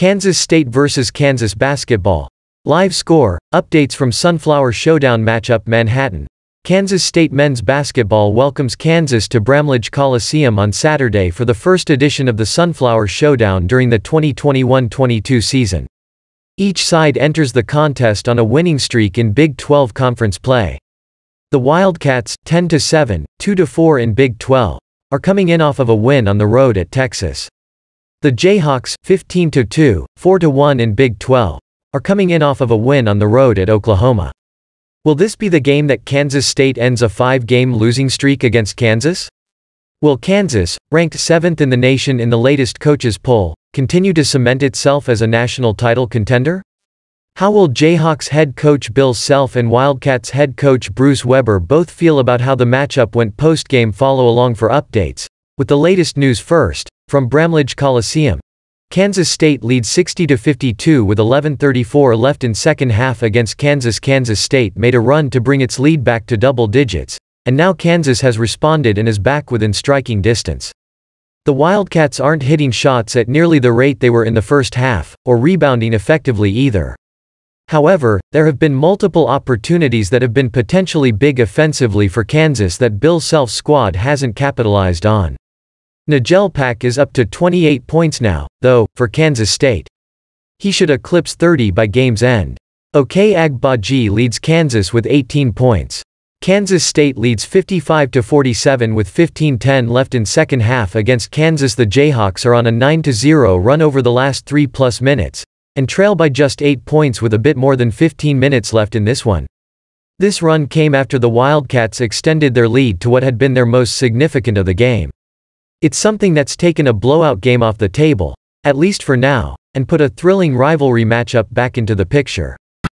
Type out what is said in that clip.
Kansas State vs. Kansas Basketball. Live score, updates from Sunflower Showdown matchup Manhattan. Kansas State men's basketball welcomes Kansas to Bramlage Coliseum on Saturday for the first edition of the Sunflower Showdown during the 2021-22 season. Each side enters the contest on a winning streak in Big 12 conference play. The Wildcats, 10-7, 2-4 in Big 12, are coming in off of a win on the road at Texas. The Jayhawks, 15-2, 4-1 in Big 12, are coming in off of a win on the road at Oklahoma. Will this be the game that Kansas State ends a five-game losing streak against Kansas? Will Kansas, ranked seventh in the nation in the latest coaches poll, continue to cement itself as a national title contender? How will Jayhawks head coach Bill Self and Wildcats head coach Bruce Weber both feel about how the matchup went post-game follow along for updates, with the latest news first, from Bramlage Coliseum. Kansas State leads 60-52 with 11.34 left in second half against Kansas. Kansas State made a run to bring its lead back to double digits, and now Kansas has responded and is back within striking distance. The Wildcats aren't hitting shots at nearly the rate they were in the first half, or rebounding effectively either. However, there have been multiple opportunities that have been potentially big offensively for Kansas that Bill Self's squad hasn't capitalized on. Nijel Pack is up to 28 points now, though, for Kansas State. He should eclipse 30 by game's end. Ochai Agbaji leads Kansas with 18 points. Kansas State leads 55-47 with 15-10 left in second half against Kansas. The Jayhawks are on a 9-0 run over the last 3-plus minutes, and trail by just 8 points with a bit more than 15 minutes left in this one. This run came after the Wildcats extended their lead to what had been their most significant of the game. It's something that's taken a blowout game off the table, at least for now, and put a thrilling rivalry matchup back into the picture.